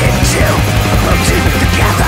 Reveals the together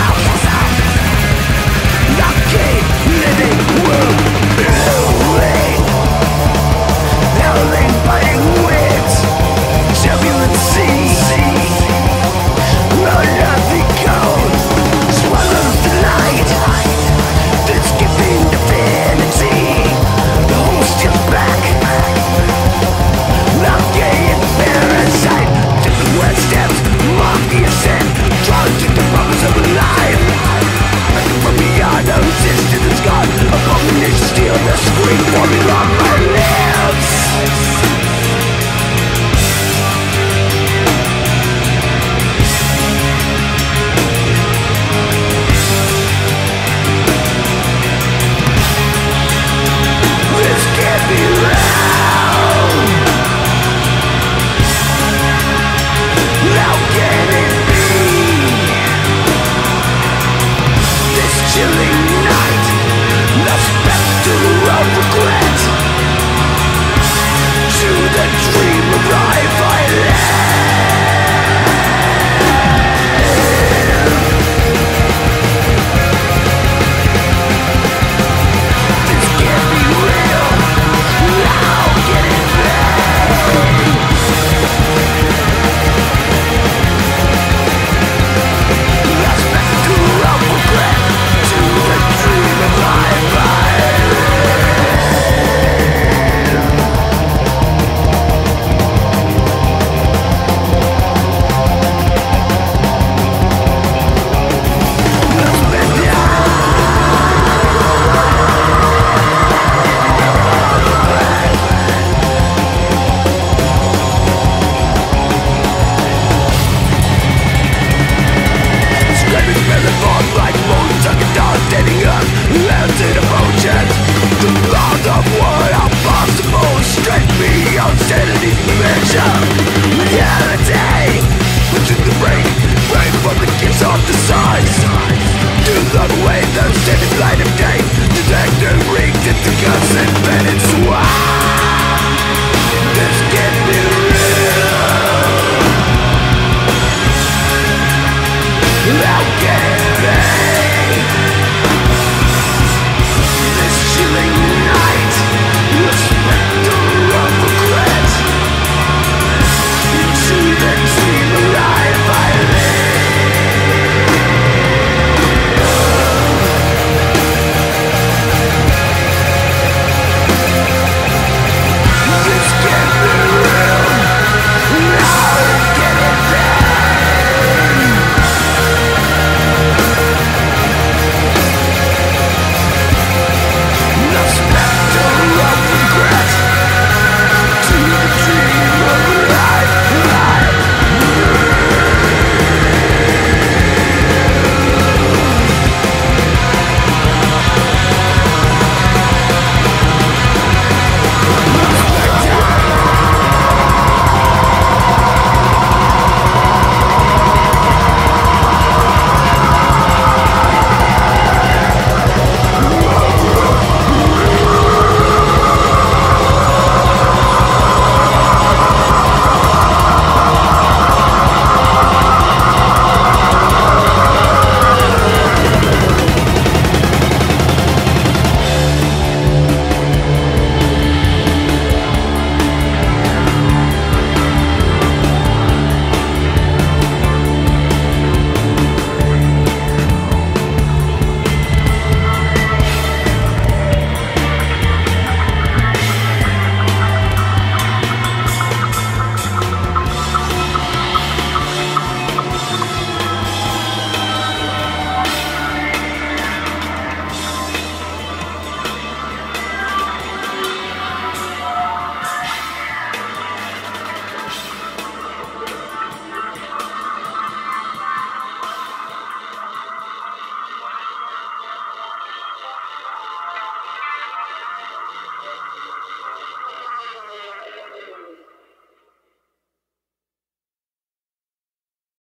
the steady light of day The actor into guts and bandits